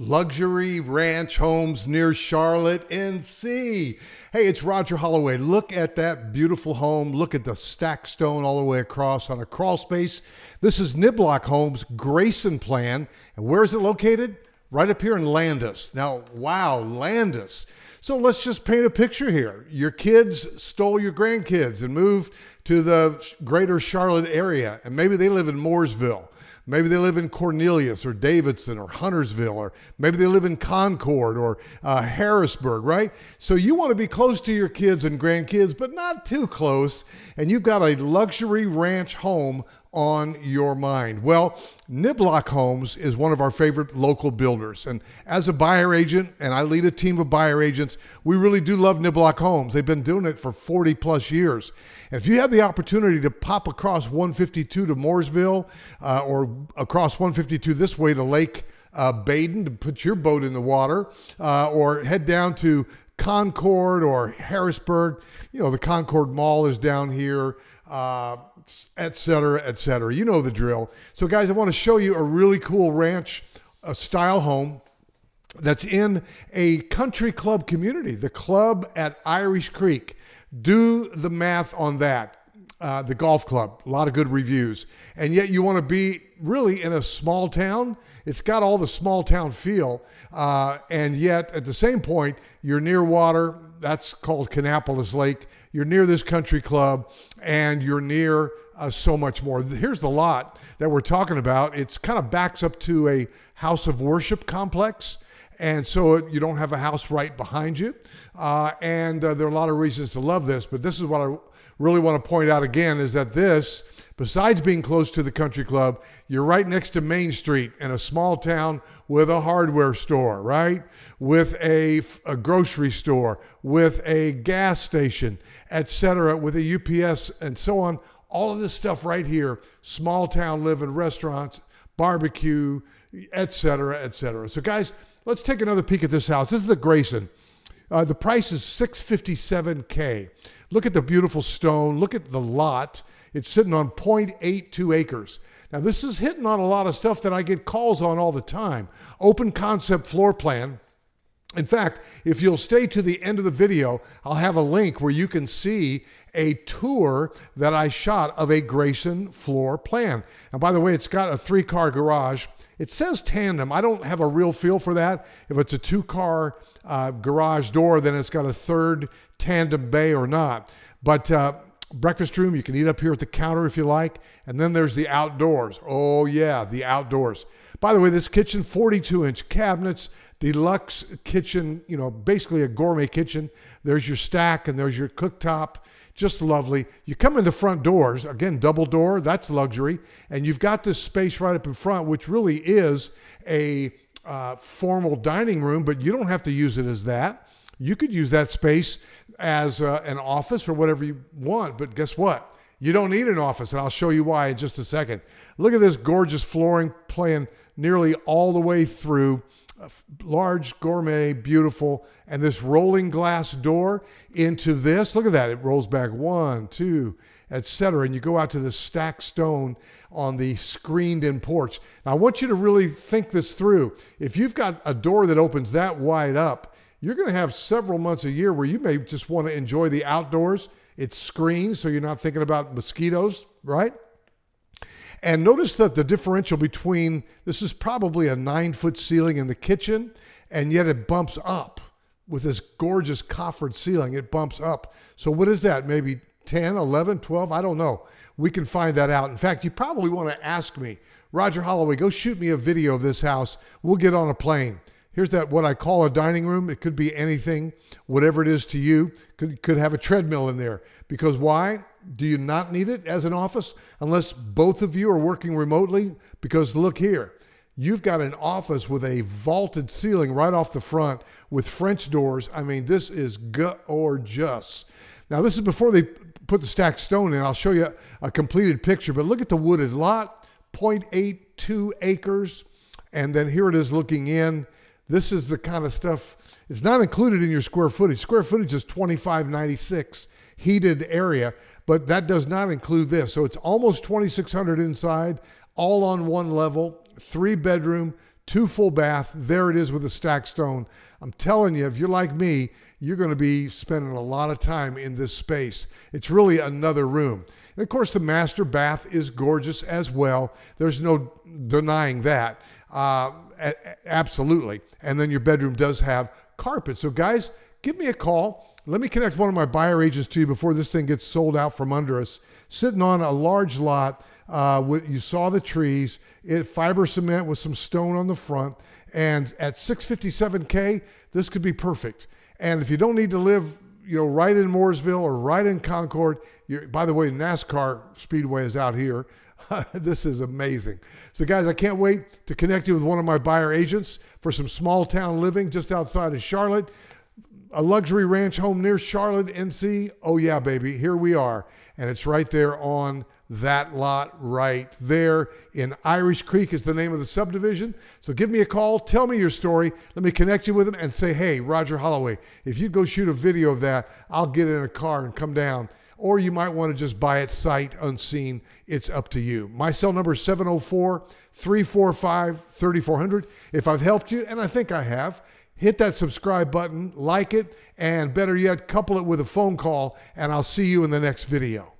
Luxury ranch homes near Charlotte, NC. Hey, it's Roger Holloway. Look at that beautiful home. Look at the stack stone all the way across on a crawl space. This is Niblock Homes Grayson plan. And where is it located? Right up here in Landis. Now, wow, Landis. So let's just paint a picture here. Your kids stole your grandkids and moved to the greater Charlotte area, and maybe they live in Mooresville. Maybe they live in Cornelius or Davidson or Huntersville, or maybe they live in Concord or uh, Harrisburg, right? So you want to be close to your kids and grandkids, but not too close. And you've got a luxury ranch home on your mind? Well, Niblock Homes is one of our favorite local builders. And as a buyer agent, and I lead a team of buyer agents, we really do love Niblock Homes. They've been doing it for 40 plus years. If you have the opportunity to pop across 152 to Mooresville uh, or across 152 this way to Lake uh, Badin to put your boat in the water, uh, or head down to Concord or Harrisburg, you know, the Concord Mall is down here. Uh, et cetera, et cetera. You know the drill. So, guys, I want to show you a really cool ranch a style home that's in a country club community, the club at Irish Creek. Do the math on that. Uh, the golf club, a lot of good reviews. And yet, you want to be really in a small town. It's got all the small town feel. Uh, and yet, at the same point, you're near water. That's called Kannapolis Lake. You're near this country club, and you're near uh, so much more. Here's the lot that we're talking about. It's kind of backs up to a house of worship complex. And so you don't have a house right behind you. Uh, and uh, there are a lot of reasons to love this, but this is what I really want to point out again is that this, besides being close to the country club, you're right next to Main Street in a small town with a hardware store, right? With a, a grocery store, with a gas station, etc., with a UPS and so on all of this stuff right here small town living, restaurants, barbecue, etc., etc. So, guys, let's take another peek at this house. This is the Grayson. Uh, the price is 657k. Look at the beautiful stone. Look at the lot. It's sitting on 0.82 acres. Now, this is hitting on a lot of stuff that I get calls on all the time. Open concept floor plan. In fact, if you'll stay to the end of the video, I'll have a link where you can see a tour that I shot of a Grayson floor plan. And by the way, it's got a three car garage. It says tandem. I don't have a real feel for that. If it's a two car uh, garage door, then it's got a third tandem bay or not. But uh, breakfast room, you can eat up here at the counter if you like. And then there's the outdoors. Oh, yeah, the outdoors. By the way, this kitchen, 42 inch cabinets, deluxe kitchen, you know, basically a gourmet kitchen. There's your stack and there's your cooktop. Just lovely. You come in the front doors, again, double door, that's luxury. And you've got this space right up in front, which really is a uh, formal dining room, but you don't have to use it as that. You could use that space as uh, an office or whatever you want. But guess what? You don't need an office, and I'll show you why in just a second. Look at this gorgeous flooring playing nearly all the way through large, gourmet, beautiful, and this rolling glass door into this. Look at that. It rolls back one, two, etc. And you go out to the stacked stone on the screened in porch. Now, I want you to really think this through. If you've got a door that opens that wide up, you're going to have several months a year where you may just want to enjoy the outdoors. It's screened, so you're not thinking about mosquitoes, right? And notice that the differential between this is probably a nine foot ceiling in the kitchen, and yet it bumps up with this gorgeous coffered ceiling. It bumps up. So, what is that? Maybe 10, 11, 12? I don't know. We can find that out. In fact, you probably want to ask me, Roger Holloway, go shoot me a video of this house. We'll get on a plane. Here's that what I call a dining room. It could be anything, whatever it is to you. Could could have a treadmill in there. Because why? Do you not need it as an office unless both of you are working remotely? Because look here, you've got an office with a vaulted ceiling right off the front with French doors. I mean, this is gorgeous. Now, this is before they put the stacked stone in. I'll show you a completed picture, but look at the wooded lot 0.82 acres. And then here it is looking in. This is the kind of stuff, it's not included in your square footage. Square footage is 2596 heated area but that does not include this. So it's almost 2,600 inside, all on one level, three bedroom, two full bath. There it is with a stack stone. I'm telling you, if you're like me, you're going to be spending a lot of time in this space. It's really another room. And of course, the master bath is gorgeous as well. There's no denying that. Uh, absolutely. And then your bedroom does have carpet. So, guys, give me a call. Let me connect one of my buyer agents to you before this thing gets sold out from under us. Sitting on a large lot, uh, with, you saw the trees, it fiber cement with some stone on the front, and at 657k, this could be perfect. And if you don't need to live, you know, right in Mooresville or right in Concord, by the way, NASCAR Speedway is out here. this is amazing. So, guys, I can't wait to connect you with one of my buyer agents for some small town living just outside of Charlotte. A luxury ranch home near Charlotte, NC. Oh, yeah, baby. Here we are. And it's right there on that lot right there in Irish Creek is the name of the subdivision. So give me a call, tell me your story, let me connect you with them and say, hey, Roger Holloway, if you go shoot a video of that, I'll get in a car and come down. Or you might want to just buy it sight unseen. It's up to you. My cell number is 704 345 3400. If I've helped you, and I think I have, hit that subscribe button, like it, and better yet, couple it with a phone call, and I'll see you in the next video.